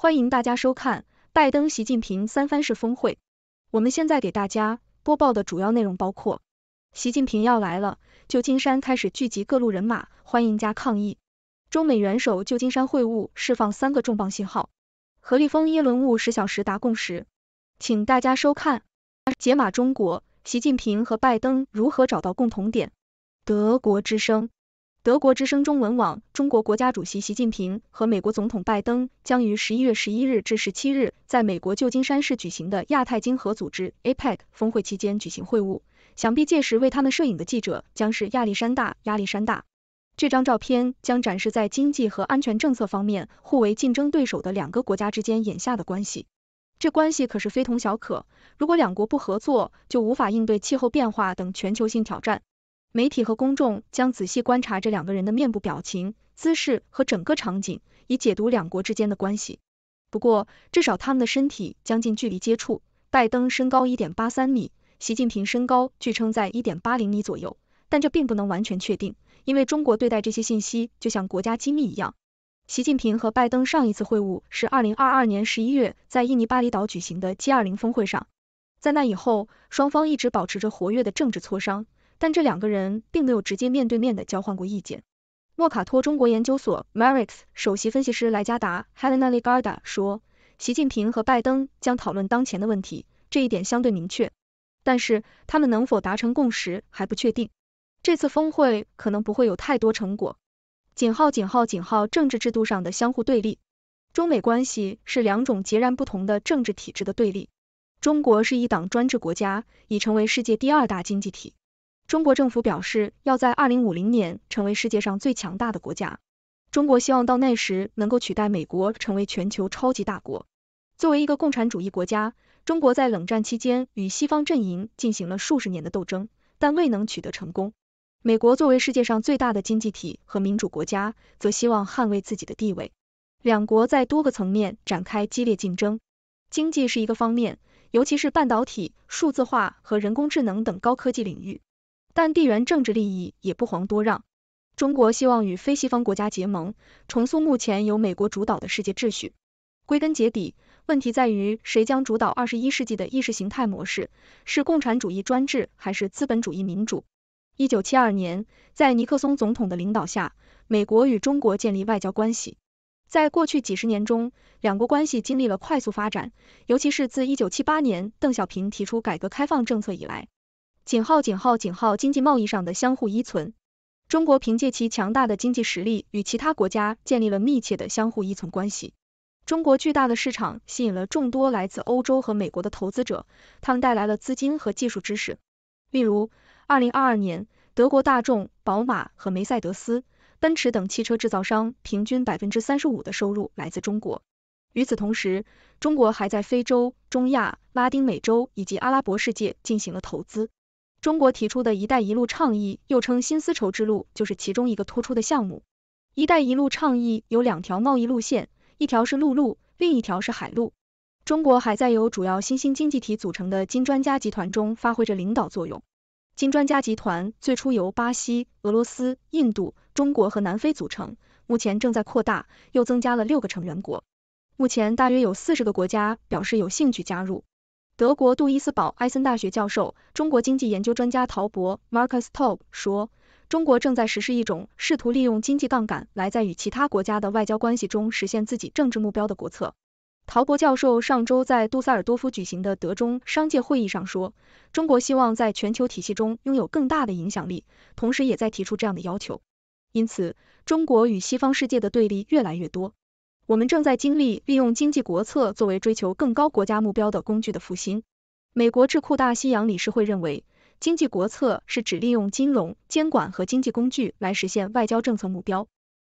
欢迎大家收看拜登习近平三藩市峰会。我们现在给大家播报的主要内容包括：习近平要来了，旧金山开始聚集各路人马，欢迎加抗议。中美元首旧金山会晤释放三个重磅信号。何立峰耶伦晤十小时达共识。请大家收看解码中国，习近平和拜登如何找到共同点。德国之声。德国之声中文网：中国国家主席习近平和美国总统拜登将于十一月十一日至十七日在美国旧金山市举行的亚太经合组织 APEC 峰会期间举行会晤。想必届时为他们摄影的记者将是亚历山大·亚历山大。这张照片将展示在经济和安全政策方面互为竞争对手的两个国家之间眼下的关系。这关系可是非同小可，如果两国不合作，就无法应对气候变化等全球性挑战。媒体和公众将仔细观察这两个人的面部表情、姿势和整个场景，以解读两国之间的关系。不过，至少他们的身体将近距离接触。拜登身高一点八三米，习近平身高据称在一点八零米左右，但这并不能完全确定，因为中国对待这些信息就像国家机密一样。习近平和拜登上一次会晤是二零二二年十一月在印尼巴厘岛举行的 G 二零峰会上，在那以后，双方一直保持着活跃的政治磋商。但这两个人并没有直接面对面的交换过意见。莫卡托中国研究所 Marix 首席分析师莱加达 Helena Ligarda 说，习近平和拜登将讨论当前的问题，这一点相对明确。但是他们能否达成共识还不确定。这次峰会可能不会有太多成果。井号井号井号政治制度上的相互对立。中美关系是两种截然不同的政治体制的对立。中国是一党专制国家，已成为世界第二大经济体。中国政府表示，要在二零五零年成为世界上最强大的国家。中国希望到那时能够取代美国成为全球超级大国。作为一个共产主义国家，中国在冷战期间与西方阵营进行了数十年的斗争，但未能取得成功。美国作为世界上最大的经济体和民主国家，则希望捍卫自己的地位。两国在多个层面展开激烈竞争。经济是一个方面，尤其是半导体、数字化和人工智能等高科技领域。但地缘政治利益也不遑多让。中国希望与非西方国家结盟，重塑目前由美国主导的世界秩序。归根结底，问题在于谁将主导二十一世纪的意识形态模式，是共产主义专制还是资本主义民主？一九七二年，在尼克松总统的领导下，美国与中国建立外交关系。在过去几十年中，两国关系经历了快速发展，尤其是自一九七八年邓小平提出改革开放政策以来。井号井号井号经济贸易上的相互依存，中国凭借其强大的经济实力与其他国家建立了密切的相互依存关系。中国巨大的市场吸引了众多来自欧洲和美国的投资者，他们带来了资金和技术知识。例如，二零二二年，德国大众、宝马和梅赛德斯奔驰等汽车制造商平均百分之三十五的收入来自中国。与此同时，中国还在非洲、中亚、拉丁美洲以及阿拉伯世界进行了投资。中国提出的一带一路倡议，又称新丝绸之路，就是其中一个突出的项目。一带一路倡议有两条贸易路线，一条是陆路，另一条是海路。中国还在由主要新兴经济体组成的金砖家集团中发挥着领导作用。金砖家集团最初由巴西、俄罗斯、印度、中国和南非组成，目前正在扩大，又增加了六个成员国。目前大约有四十个国家表示有兴趣加入。德国杜伊斯堡埃森大学教授、中国经济研究专家陶博 （Marcus Taub） 说，中国正在实施一种试图利用经济杠杆来在与其他国家的外交关系中实现自己政治目标的国策。陶博教授上周在杜塞尔多夫举行的德中商界会议上说，中国希望在全球体系中拥有更大的影响力，同时也在提出这样的要求。因此，中国与西方世界的对立越来越多。我们正在经历利用经济国策作为追求更高国家目标的工具的复兴。美国智库大西洋理事会认为，经济国策是指利用金融监管和经济工具来实现外交政策目标。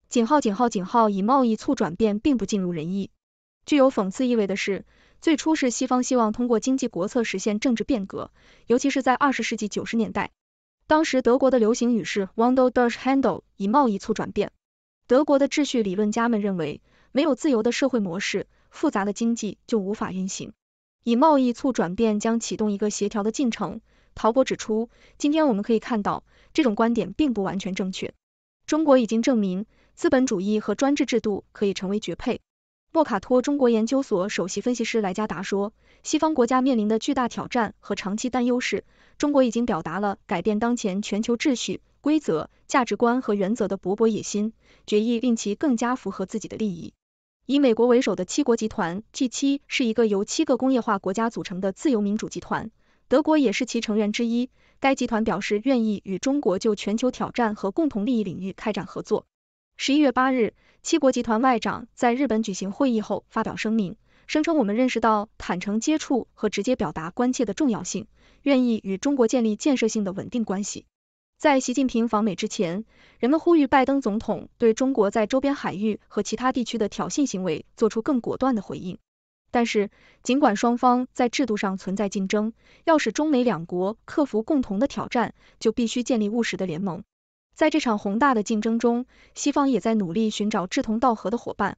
井号井号井号以贸易促转变并不尽如人意。具有讽刺意味的是，最初是西方希望通过经济国策实现政治变革，尤其是在二十世纪九十年代，当时德国的流行语是 Wandel durch Handel，以贸易促转变。德国的秩序理论家们认为。没有自由的社会模式，复杂的经济就无法运行。以贸易促转变将启动一个协调的进程。陶博指出，今天我们可以看到，这种观点并不完全正确。中国已经证明，资本主义和专制制度可以成为绝配。莫卡托中国研究所首席分析师莱加达说，西方国家面临的巨大挑战和长期担忧是，中国已经表达了改变当前全球秩序、规则、价值观和原则的勃勃野心，决意令其更加符合自己的利益。以美国为首的七国集团 G7 是一个由七个工业化国家组成的自由民主集团，德国也是其成员之一。该集团表示愿意与中国就全球挑战和共同利益领域开展合作。十一月八日。七国集团外长在日本举行会议后发表声明，声称我们认识到坦诚接触和直接表达关切的重要性，愿意与中国建立建设性的稳定关系。在习近平访美之前，人们呼吁拜登总统对中国在周边海域和其他地区的挑衅行为做出更果断的回应。但是，尽管双方在制度上存在竞争，要使中美两国克服共同的挑战，就必须建立务实的联盟。在这场宏大的竞争中，西方也在努力寻找志同道合的伙伴。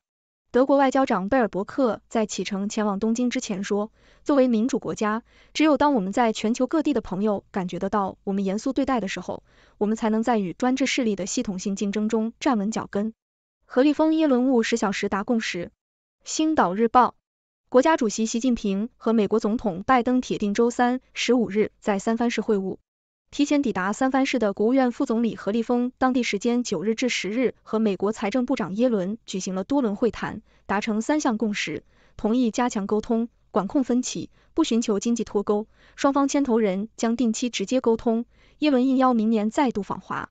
德国外交长贝尔伯克在启程前往东京之前说：“作为民主国家，只有当我们在全球各地的朋友感觉得到我们严肃对待的时候，我们才能在与专制势力的系统性竞争中站稳脚跟。”何立峰耶伦晤十小时达共识。星岛日报，国家主席习近平和美国总统拜登铁定周三十五日在三藩市会晤。提前抵达三藩市的国务院副总理何立峰，当地时间九日至十日和美国财政部长耶伦举行了多轮会谈，达成三项共识，同意加强沟通，管控分歧，不寻求经济脱钩。双方牵头人将定期直接沟通。耶伦应邀明年再度访华。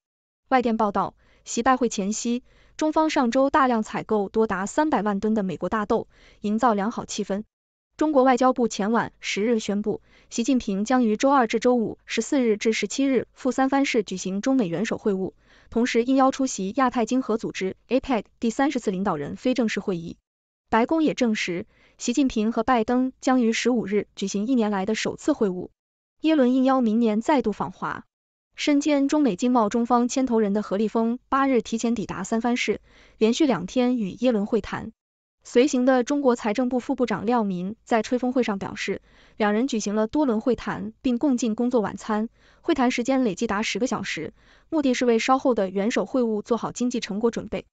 外电报道，习拜会前夕，中方上周大量采购多达三百万吨的美国大豆，营造良好气氛。中国外交部前晚十日宣布，习近平将于周二至周五十四日至十七日赴三藩市举行中美元首会晤，同时应邀出席亚太经合组织 APEC 第三十次领导人非正式会议。白宫也证实，习近平和拜登将于十五日举行一年来的首次会晤。耶伦应邀明年再度访华。身兼中美经贸中方牵头人的何立峰八日提前抵达三藩市，连续两天与耶伦会谈。随行的中国财政部副部长廖民在吹风会上表示，两人举行了多轮会谈，并共进工作晚餐，会谈时间累计达十个小时，目的是为稍后的元首会晤做好经济成果准备。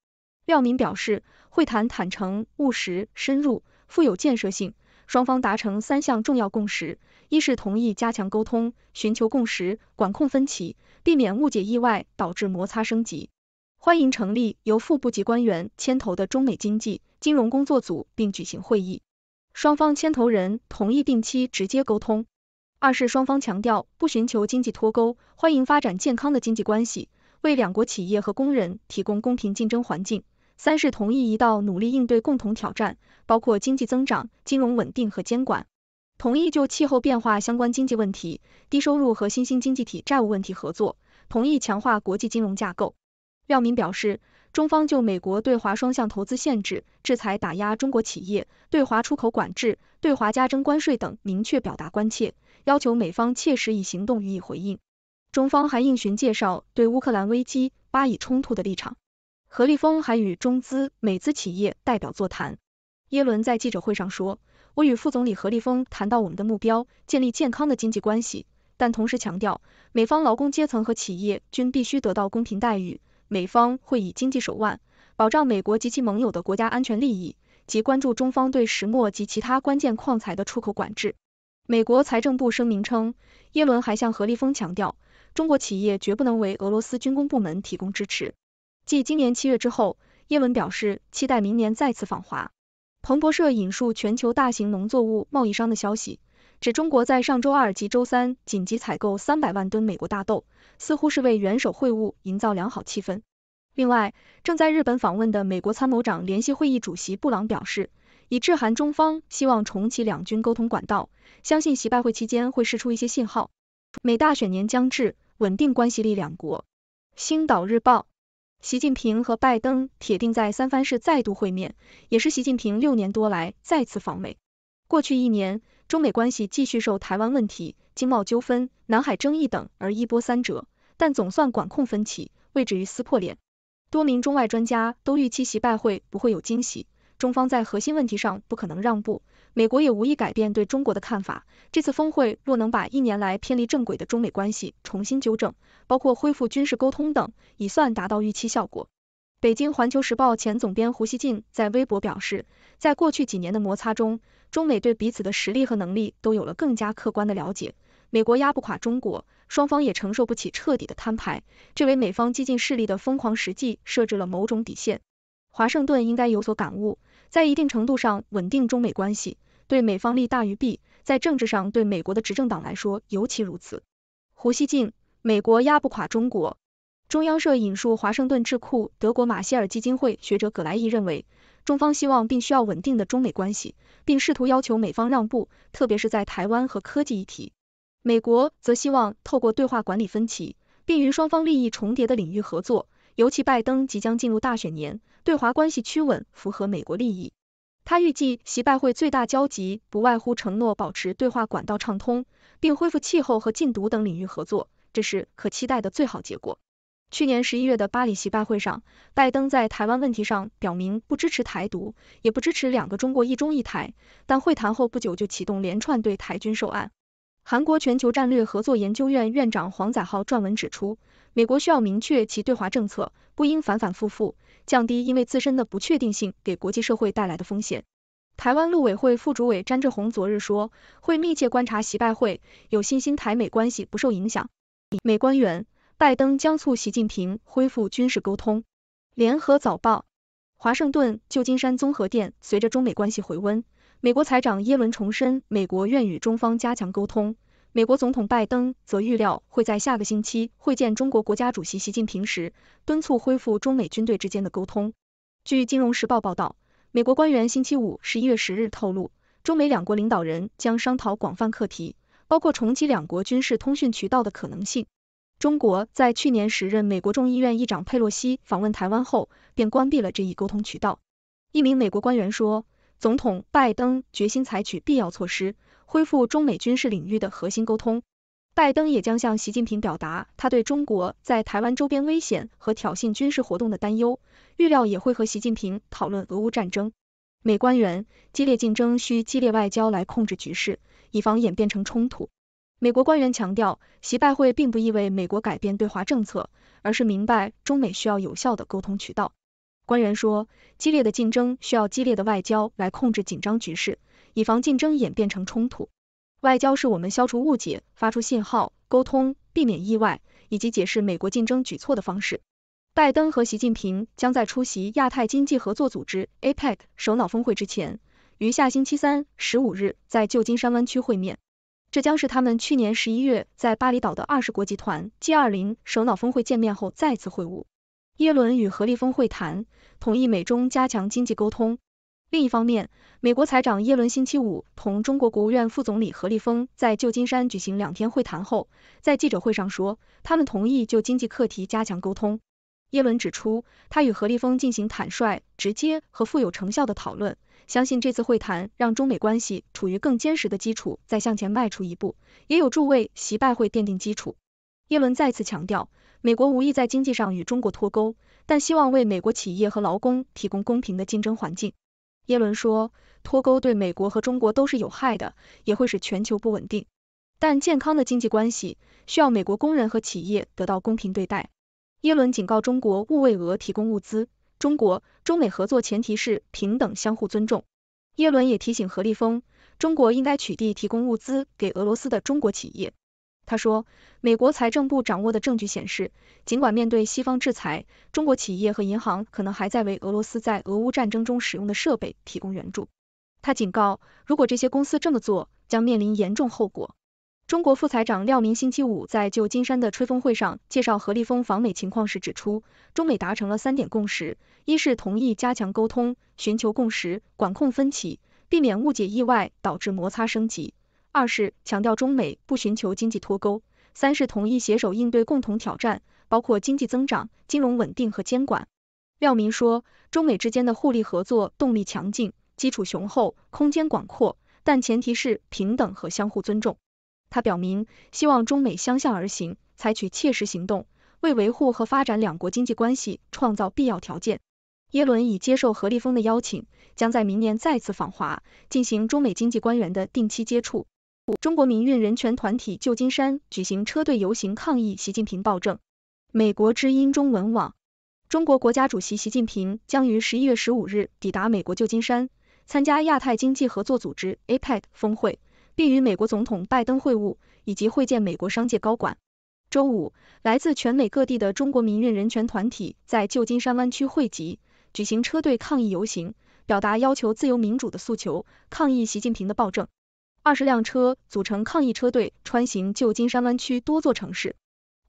廖民表示，会谈坦诚、务实、深入，富有建设性，双方达成三项重要共识：一是同意加强沟通，寻求共识，管控分歧，避免误解意外导致摩擦升级；欢迎成立由副部级官员牵头的中美经济。金融工作组并举行会议，双方牵头人同意定期直接沟通。二是双方强调不寻求经济脱钩，欢迎发展健康的经济关系，为两国企业和工人提供公平竞争环境。三是同意一道努力应对共同挑战，包括经济增长、金融稳定和监管。同意就气候变化相关经济问题、低收入和新兴经济体债务问题合作。同意强化国际金融架构。廖明表示。中方就美国对华双向投资限制、制裁打压中国企业、对华出口管制、对华加征关税等明确表达关切，要求美方切实以行动予以回应。中方还应询介绍对乌克兰危机、巴以冲突的立场。何立峰还与中资、美资企业代表座谈。耶伦在记者会上说：“我与副总理何立峰谈到我们的目标，建立健康的经济关系，但同时强调，美方劳工阶层和企业均必须得到公平待遇。”美方会以经济手腕保障美国及其盟友的国家安全利益，及关注中方对石墨及其他关键矿材的出口管制。美国财政部声明称，耶伦还向何立峰强调，中国企业绝不能为俄罗斯军工部门提供支持。继今年七月之后，耶伦表示期待明年再次访华。彭博社引述全球大型农作物贸易商的消息，指中国在上周二及周三紧急采购三百万吨美国大豆。似乎是为元首会晤营造良好气氛。另外，正在日本访问的美国参谋长联席会议主席布朗表示，已致函中方，希望重启两军沟通管道，相信习拜会期间会释出一些信号。美大选年将至，稳定关系力两国。星岛日报，习近平和拜登铁定在三藩市再度会面，也是习近平六年多来再次访美。过去一年，中美关系继续受台湾问题、经贸纠纷、南海争议等而一波三折。但总算管控分歧，未至于撕破脸。多名中外专家都预期习拜会不会有惊喜，中方在核心问题上不可能让步，美国也无意改变对中国的看法。这次峰会若能把一年来偏离正轨的中美关系重新纠正，包括恢复军事沟通等，已算达到预期效果。北京环球时报前总编胡锡进在微博表示，在过去几年的摩擦中，中美对彼此的实力和能力都有了更加客观的了解。美国压不垮中国，双方也承受不起彻底的摊牌，这为美方激进势力的疯狂实际设置了某种底线。华盛顿应该有所感悟，在一定程度上稳定中美关系，对美方利大于弊，在政治上对美国的执政党来说尤其如此。胡锡进，美国压不垮中国。中央社引述华盛顿智库德国马歇尔基金会学者葛莱伊认为，中方希望并需要稳定的中美关系，并试图要求美方让步，特别是在台湾和科技议题。美国则希望透过对话管理分歧，并与双方利益重叠的领域合作。尤其拜登即将进入大选年，对华关系趋稳符合美国利益。他预计习拜会最大交集不外乎承诺保持对话管道畅通，并恢复气候和禁毒等领域合作，这是可期待的最好结果。去年十一月的巴黎习拜会上，拜登在台湾问题上表明不支持台独，也不支持两个中国一中一台，但会谈后不久就启动连串对台军售案。韩国全球战略合作研究院院长黄载浩撰文指出，美国需要明确其对华政策，不应反反复复，降低因为自身的不确定性给国际社会带来的风险。台湾陆委会副主委詹志宏昨日说，会密切观察习拜会，有信心台美关系不受影响。美官员。拜登将促习近平恢复军事沟通。联合早报，华盛顿旧金山综合店，随着中美关系回温，美国财长耶伦重申美国愿与中方加强沟通。美国总统拜登则预料会在下个星期会见中国国家主席习近平时，敦促恢复中美军队之间的沟通。据金融时报报道，美国官员星期五十一月十日透露，中美两国领导人将商讨广泛课题，包括重启两国军事通讯渠道的可能性。中国在去年时任美国众议院议长佩洛西访问台湾后，便关闭了这一沟通渠道。一名美国官员说，总统拜登决心采取必要措施，恢复中美军事领域的核心沟通。拜登也将向习近平表达他对中国在台湾周边危险和挑衅军事活动的担忧，预料也会和习近平讨论俄乌战争。美官员，激烈竞争需激烈外交来控制局势，以防演变成冲突。美国官员强调，习拜会并不意味美国改变对华政策，而是明白中美需要有效的沟通渠道。官员说，激烈的竞争需要激烈的外交来控制紧张局势，以防竞争演变成冲突。外交是我们消除误解、发出信号、沟通、避免意外以及解释美国竞争举措的方式。拜登和习近平将在出席亚太经济合作组织 APEC 首脑峰会之前，于下星期三十五日在旧金山湾区会面。这将是他们去年十一月在巴厘岛的二十国集团 G20 首脑峰会见面后再次会晤。耶伦与何立峰会谈，同意美中加强经济沟通。另一方面，美国财长耶伦星期五同中国国务院副总理何立峰在旧金山举行两天会谈后，在记者会上说，他们同意就经济课题加强沟通。耶伦指出，他与何立峰进行坦率、直接和富有成效的讨论。相信这次会谈让中美关系处于更坚实的基础，再向前迈出一步，也有助为习拜会奠定基础。耶伦再次强调，美国无意在经济上与中国脱钩，但希望为美国企业和劳工提供公平的竞争环境。耶伦说，脱钩对美国和中国都是有害的，也会使全球不稳定。但健康的经济关系需要美国工人和企业得到公平对待。耶伦警告中国勿为俄提供物资。中国中美合作前提是平等相互尊重。耶伦也提醒何立峰，中国应该取缔提供物资给俄罗斯的中国企业。他说，美国财政部掌握的证据显示，尽管面对西方制裁，中国企业和银行可能还在为俄罗斯在俄乌战争中使用的设备提供援助。他警告，如果这些公司这么做，将面临严重后果。中国副财长廖明星期五在旧金山的吹风会上介绍何立峰访美情况时指出，中美达成了三点共识：一是同意加强沟通，寻求共识，管控分歧，避免误解意外导致摩擦升级；二是强调中美不寻求经济脱钩；三是同意携手应对共同挑战，包括经济增长、金融稳定和监管。廖明说，中美之间的互利合作动力强劲，基础雄厚，空间广阔，但前提是平等和相互尊重。他表明，希望中美相向而行，采取切实行动，为维护和发展两国经济关系创造必要条件。耶伦已接受何立峰的邀请，将在明年再次访华，进行中美经济官员的定期接触。中国民运人权团体旧金山举行车队游行抗议习近平暴政。美国之音中文网。中国国家主席习近平将于十一月十五日抵达美国旧金山，参加亚太经济合作组织 APEC 峰会，并与美国总统拜登会晤，以及会见美国商界高管。周五，来自全美各地的中国民运人权团体在旧金山湾区汇集，举行车队抗议游行，表达要求自由民主的诉求，抗议习近平的暴政。二十辆车组成抗议车队，穿行旧金山湾区多座城市。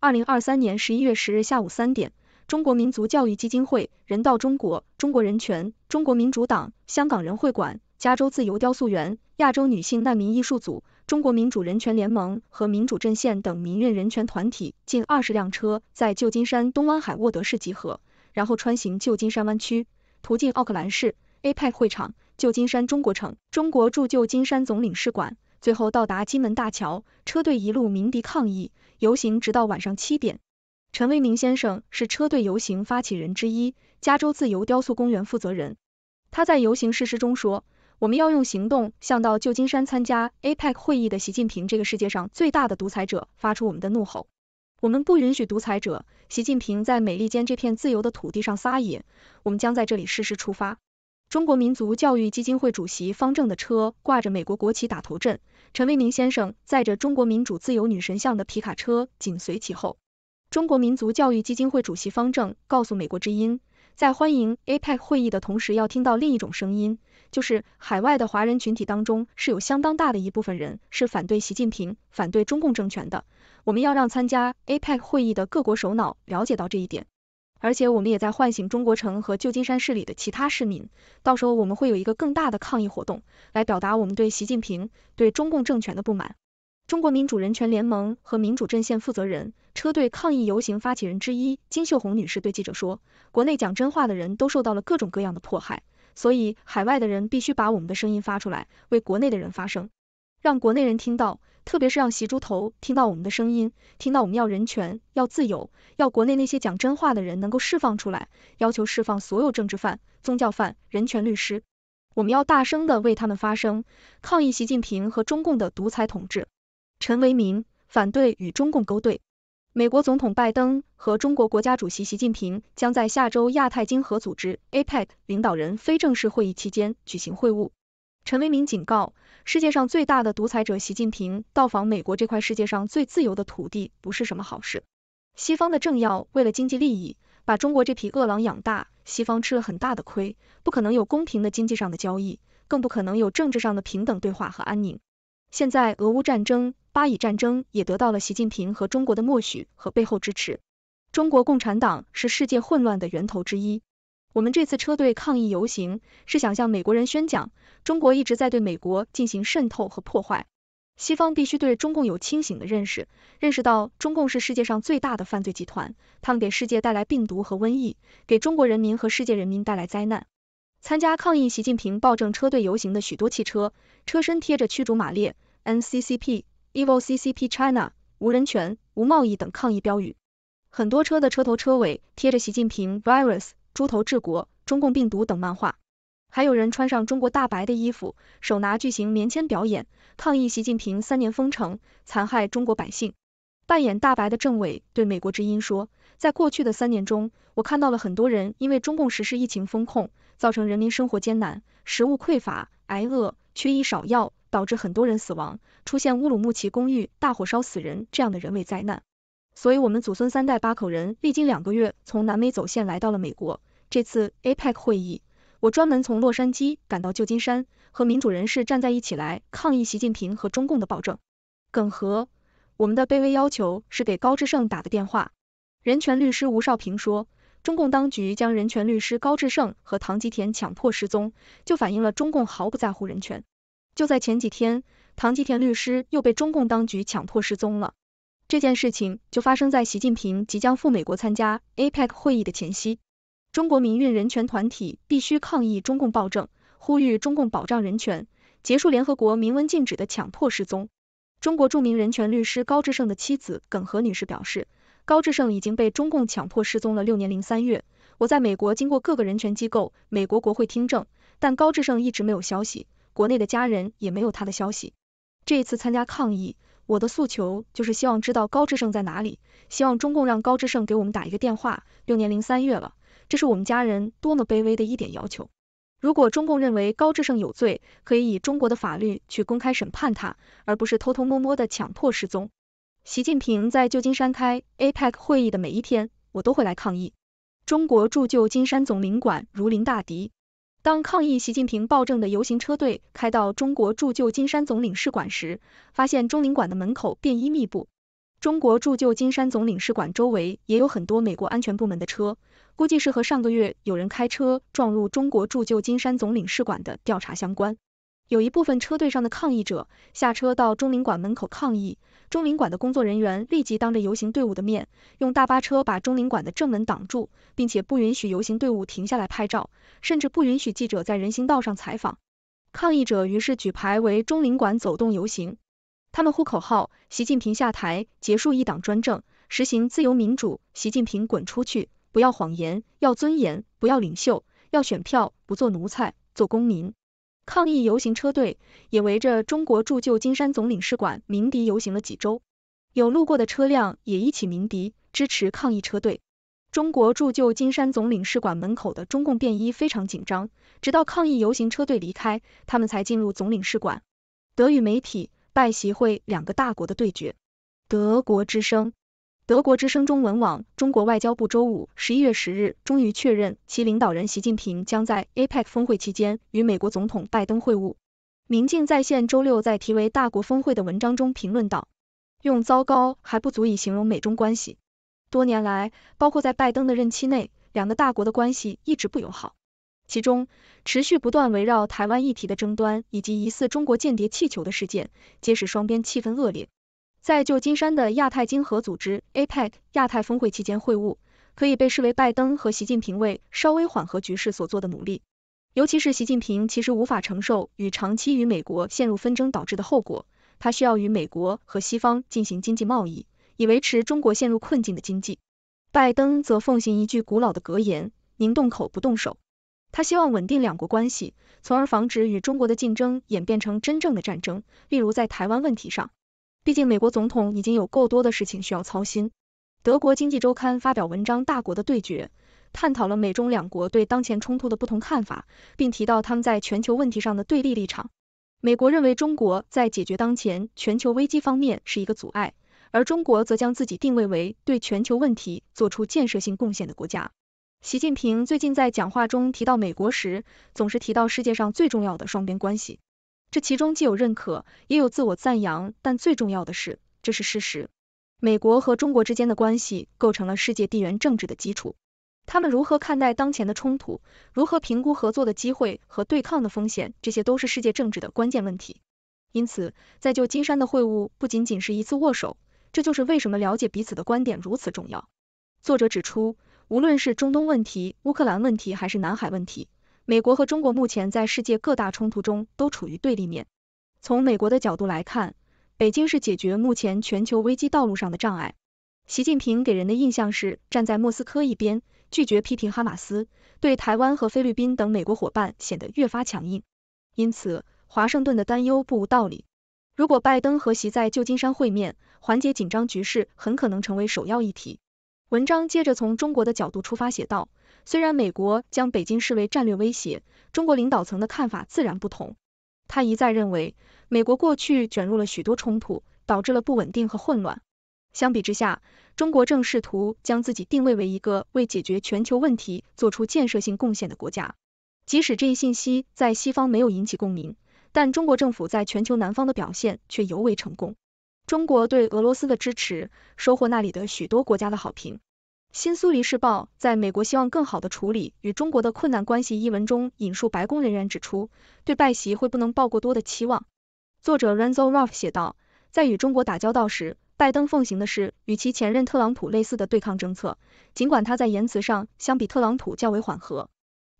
二零二三年十一月十日下午三点。中国民族教育基金会、人道中国、中国人权、中国民主党、香港人会馆、加州自由雕塑园、亚洲女性难民艺术组、中国民主人权联盟和民主阵线等民运人权团体近二十辆车在旧金山东湾海沃德市集合，然后穿行旧金山湾区，途径奥克兰市、APEC 会场、旧金山中国城、中国驻旧金山总领事馆，最后到达金门大桥。车队一路鸣笛抗议，游行直到晚上七点。陈为民先生是车队游行发起人之一，加州自由雕塑公园负责人。他在游行誓师中说：“我们要用行动向到旧金山参加 APEC 会议的习近平这个世界上最大的独裁者发出我们的怒吼。我们不允许独裁者习近平在美利坚这片自由的土地上撒野。我们将在这里誓师出发。”中国民族教育基金会主席方正的车挂着美国国旗打头阵，陈为民先生载着中国民主自由女神像的皮卡车紧随其后。中国民族教育基金会主席方正告诉美国之音，在欢迎 APEC 会议的同时，要听到另一种声音，就是海外的华人群体当中是有相当大的一部分人是反对习近平、反对中共政权的。我们要让参加 APEC 会议的各国首脑了解到这一点，而且我们也在唤醒中国城和旧金山市里的其他市民。到时候我们会有一个更大的抗议活动，来表达我们对习近平、对中共政权的不满。中国民主人权联盟和民主阵线负责人、车队抗议游行发起人之一金秀红女士对记者说：“国内讲真话的人都受到了各种各样的迫害，所以海外的人必须把我们的声音发出来，为国内的人发声，让国内人听到，特别是让习猪头听到我们的声音，听到我们要人权、要自由，要国内那些讲真话的人能够释放出来，要求释放所有政治犯、宗教犯、人权律师，我们要大声的为他们发声，抗议习近平和中共的独裁统治。”陈为民反对与中共勾兑。美国总统拜登和中国国家主席习近平将在下周亚太经合组织 APEC 领导人非正式会议期间举行会晤。陈为民警告，世界上最大的独裁者习近平到访美国这块世界上最自由的土地不是什么好事。西方的政要为了经济利益，把中国这匹饿狼养大，西方吃了很大的亏，不可能有公平的经济上的交易，更不可能有政治上的平等对话和安宁。现在俄乌战争。巴以战争也得到了习近平和中国的默许和背后支持。中国共产党是世界混乱的源头之一。我们这次车队抗议游行，是想向美国人宣讲，中国一直在对美国进行渗透和破坏。西方必须对中共有清醒的认识，认识到中共是世界上最大的犯罪集团，他们给世界带来病毒和瘟疫，给中国人民和世界人民带来灾难。参加抗议习近平暴政车队游行的许多汽车，车身贴着驱逐马列 NCCP。Evil CCP China 无人权、无贸易等抗议标语，很多车的车头车尾贴着习近平 Virus 猪头治国、中共病毒等漫画，还有人穿上中国大白的衣服，手拿巨型棉签表演，抗议习近平三年封城，残害中国百姓。扮演大白的政委对美国之音说，在过去的三年中，我看到了很多人因为中共实施疫情封控，造成人民生活艰难，食物匮乏、挨饿、缺医少药。导致很多人死亡，出现乌鲁木齐公寓大火烧死人这样的人为灾难。所以，我们祖孙三代八口人历经两个月从南美走线来到了美国。这次 APEC 会议，我专门从洛杉矶赶到旧金山，和民主人士站在一起来抗议习近平和中共的暴政。耿和，我们的卑微要求是给高志胜打的电话。人权律师吴少平说，中共当局将人权律师高志胜和唐吉田强迫失踪，就反映了中共毫不在乎人权。就在前几天，唐吉田律师又被中共当局强迫失踪了。这件事情就发生在习近平即将赴美国参加 APEC 会议的前夕。中国民运人权团体必须抗议中共暴政，呼吁中共保障人权，结束联合国明文禁止的强迫失踪。中国著名人权律师高志胜的妻子耿和女士表示，高志胜已经被中共强迫失踪了六年零三月。我在美国经过各个人权机构、美国国会听证，但高志胜一直没有消息。国内的家人也没有他的消息。这一次参加抗议，我的诉求就是希望知道高志胜在哪里，希望中共让高志胜给我们打一个电话。六年零三月了，这是我们家人多么卑微的一点要求。如果中共认为高志胜有罪，可以以中国的法律去公开审判他，而不是偷偷摸摸的强迫失踪。习近平在旧金山开 APEC 会议的每一天，我都会来抗议。中国驻旧金山总领馆如临大敌。当抗议习近平暴政的游行车队开到中国驻旧金山总领事馆时，发现中领馆的门口便衣密布。中国驻旧金山总领事馆周围也有很多美国安全部门的车，估计是和上个月有人开车撞入中国驻旧金山总领事馆的调查相关。有一部分车队上的抗议者下车到中领馆门口抗议，中领馆的工作人员立即当着游行队伍的面，用大巴车把中领馆的正门挡住，并且不允许游行队伍停下来拍照，甚至不允许记者在人行道上采访。抗议者于是举牌为中领馆走动游行。他们呼口号：习近平下台，结束一党专政，实行自由民主。习近平滚出去，不要谎言，要尊严，不要领袖，要选票，不做奴才，做公民。抗议游行车队也围着中国驻旧金山总领事馆鸣笛游行了几周，有路过的车辆也一起鸣笛支持抗议车队。中国驻旧金山总领事馆门口的中共便衣非常紧张，直到抗议游行车队离开，他们才进入总领事馆。德语媒体。拜习会两个大国的对决。德国之声，德国之声中文网，中国外交部周五十一月十日终于确认，其领导人习近平将在 APEC 峰会期间与美国总统拜登会晤。明镜在线周六在题为《大国峰会》的文章中评论道：“用糟糕还不足以形容美中关系。多年来，包括在拜登的任期内，两个大国的关系一直不友好。”其中，持续不断围绕台湾议题的争端，以及疑似中国间谍气球的事件，皆使双边气氛恶劣。在旧金山的亚太经合组织 APEC 亚太峰会期间会晤，可以被视为拜登和习近平为稍微缓和局势所做的努力。尤其是习近平其实无法承受与长期与美国陷入纷争导致的后果，他需要与美国和西方进行经济贸易，以维持中国陷入困境的经济。拜登则奉行一句古老的格言：宁动口不动手。他希望稳定两国关系，从而防止与中国的竞争演变成真正的战争，例如在台湾问题上。毕竟美国总统已经有够多的事情需要操心。德国经济周刊发表文章《大国的对决》，探讨了美中两国对当前冲突的不同看法，并提到他们在全球问题上的对立立场。美国认为中国在解决当前全球危机方面是一个阻碍，而中国则将自己定位为对全球问题做出建设性贡献的国家。习近平最近在讲话中提到美国时，总是提到世界上最重要的双边关系。这其中既有认可，也有自我赞扬，但最重要的是，这是事实。美国和中国之间的关系构成了世界地缘政治的基础。他们如何看待当前的冲突，如何评估合作的机会和对抗的风险，这些都是世界政治的关键问题。因此，在旧金山的会晤不仅仅是一次握手，这就是为什么了解彼此的观点如此重要。作者指出。无论是中东问题、乌克兰问题还是南海问题，美国和中国目前在世界各大冲突中都处于对立面。从美国的角度来看，北京是解决目前全球危机道路上的障碍。习近平给人的印象是站在莫斯科一边，拒绝批评哈马斯，对台湾和菲律宾等美国伙伴显得越发强硬。因此，华盛顿的担忧不无道理。如果拜登和习在旧金山会面，缓解紧张局势很可能成为首要议题。文章接着从中国的角度出发写道，虽然美国将北京视为战略威胁，中国领导层的看法自然不同。他一再认为，美国过去卷入了许多冲突，导致了不稳定和混乱。相比之下，中国正试图将自己定位为一个为解决全球问题做出建设性贡献的国家。即使这一信息在西方没有引起共鸣，但中国政府在全球南方的表现却尤为成功。中国对俄罗斯的支持，收获那里的许多国家的好评。新苏黎世报在美国希望更好的处理与中国的困难关系一文中引述白宫人员指出，对拜习会不能抱过多的期望。作者 Renzo Ruff 写道，在与中国打交道时，拜登奉行的是与其前任特朗普类似的对抗政策，尽管他在言辞上相比特朗普较为缓和。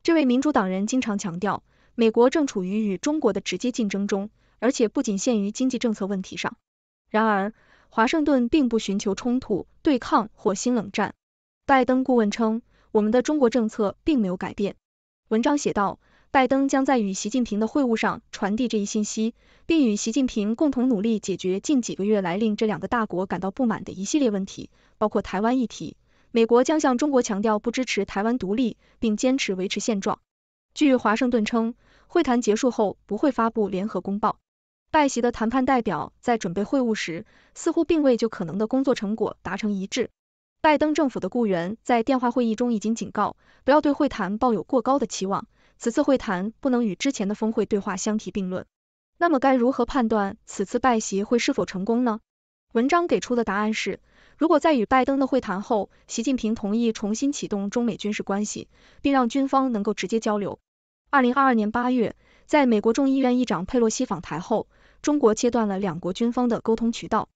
这位民主党人经常强调，美国正处于与中国的直接竞争中，而且不仅限于经济政策问题上。然而，华盛顿并不寻求冲突、对抗或新冷战。拜登顾问称，我们的中国政策并没有改变。文章写道，拜登将在与习近平的会晤上传递这一信息，并与习近平共同努力解决近几个月来令这两个大国感到不满的一系列问题，包括台湾议题、美国将向中国强调不支持台湾独立，并坚持维持现状。据华盛顿称，会谈结束后不会发布联合公报。拜席的谈判代表在准备会晤时，似乎并未就可能的工作成果达成一致。拜登政府的雇员在电话会议中已经警告，不要对会谈抱有过高的期望。此次会谈不能与之前的峰会对话相提并论。那么该如何判断此次拜习会是否成功呢？文章给出的答案是，如果在与拜登的会谈后，习近平同意重新启动中美军事关系，并让军方能够直接交流。二零二二年八月，在美国众议院议长佩洛西访台后。中国切断了两国军方的沟通渠道。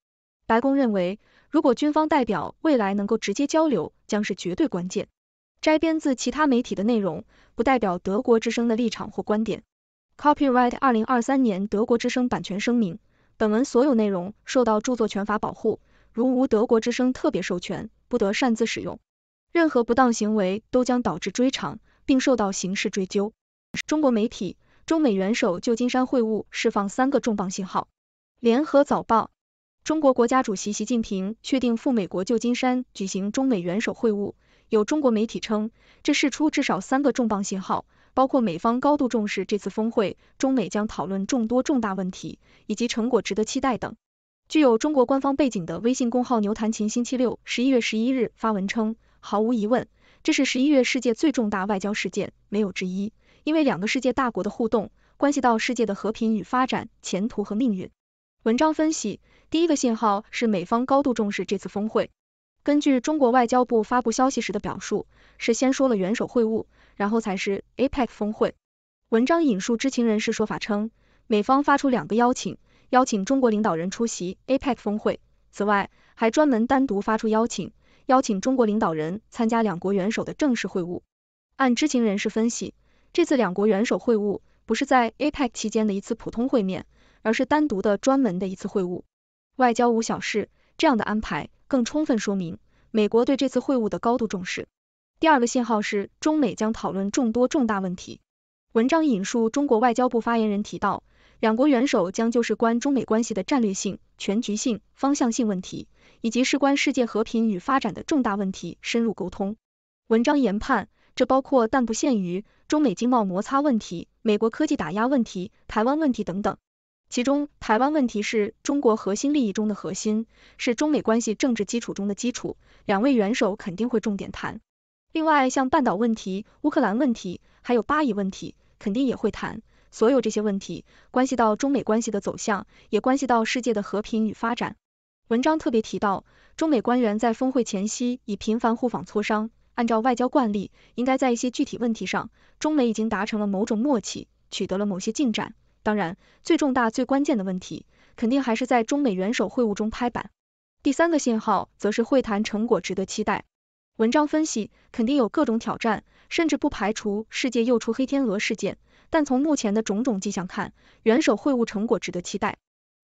白宫认为，如果军方代表未来能够直接交流，将是绝对关键。摘编自其他媒体的内容，不代表德国之声的立场或观点。Copyright 二零二三年德国之声版权声明：本文所有内容受到著作权法保护，如无德国之声特别授权，不得擅自使用。任何不当行为都将导致追偿，并受到刑事追究。中国媒体。中美元首旧金山会晤释放三个重磅信号。联合早报：中国国家主席习近平确定赴美国旧金山举行中美元首会晤。有中国媒体称，这释出至少三个重磅信号，包括美方高度重视这次峰会，中美将讨论众多重大问题，以及成果值得期待等。具有中国官方背景的微信公号牛弹琴星期六十一月十一日发文称，毫无疑问，这是十一月世界最重大外交事件，没有之一。因为两个世界大国的互动，关系到世界的和平与发展、前途和命运。文章分析，第一个信号是美方高度重视这次峰会。根据中国外交部发布消息时的表述，是先说了元首会晤，然后才是 APEC 峰会。文章引述知情人士说法称，美方发出两个邀请，邀请中国领导人出席 APEC 峰会，此外还专门单独发出邀请，邀请中国领导人参加两国元首的正式会晤。按知情人士分析。这次两国元首会晤不是在 APEC 期间的一次普通会面，而是单独的专门的一次会晤。外交无小事，这样的安排更充分说明美国对这次会晤的高度重视。第二个信号是中美将讨论众多重大问题。文章引述中国外交部发言人提到，两国元首将就事关中美关系的战略性、全局性、方向性问题，以及事关世界和平与发展的重大问题深入沟通。文章研判。这包括但不限于中美经贸摩擦问题、美国科技打压问题、台湾问题等等。其中，台湾问题是中国核心利益中的核心，是中美关系政治基础中的基础，两位元首肯定会重点谈。另外，像半岛问题、乌克兰问题，还有巴以问题，肯定也会谈。所有这些问题关系到中美关系的走向，也关系到世界的和平与发展。文章特别提到，中美官员在峰会前夕已频繁互访磋商。按照外交惯例，应该在一些具体问题上，中美已经达成了某种默契，取得了某些进展。当然，最重大、最关键的问题，肯定还是在中美元首会晤中拍板。第三个信号，则是会谈成果值得期待。文章分析，肯定有各种挑战，甚至不排除世界又出黑天鹅事件。但从目前的种种迹象看，元首会晤成果值得期待。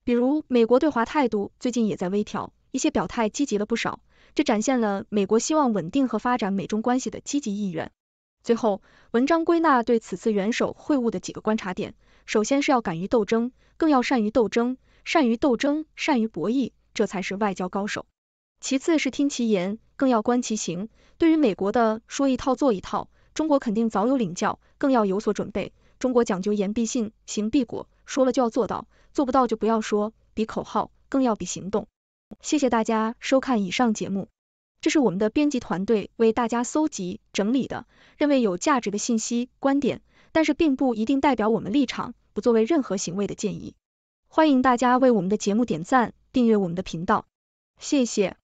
比如，美国对华态度最近也在微调，一些表态积极了不少。这展现了美国希望稳定和发展美中关系的积极意愿。最后，文章归纳对此次元首会晤的几个观察点：首先是要敢于斗争，更要善于斗争，善于斗争，善于博弈，这才是外交高手。其次是听其言，更要观其行。对于美国的说一套做一套，中国肯定早有领教，更要有所准备。中国讲究言必信，行必果，说了就要做到，做不到就不要说，比口号更要比行动。谢谢大家收看以上节目，这是我们的编辑团队为大家搜集整理的认为有价值的信息观点，但是并不一定代表我们立场，不作为任何行为的建议。欢迎大家为我们的节目点赞，订阅我们的频道，谢谢。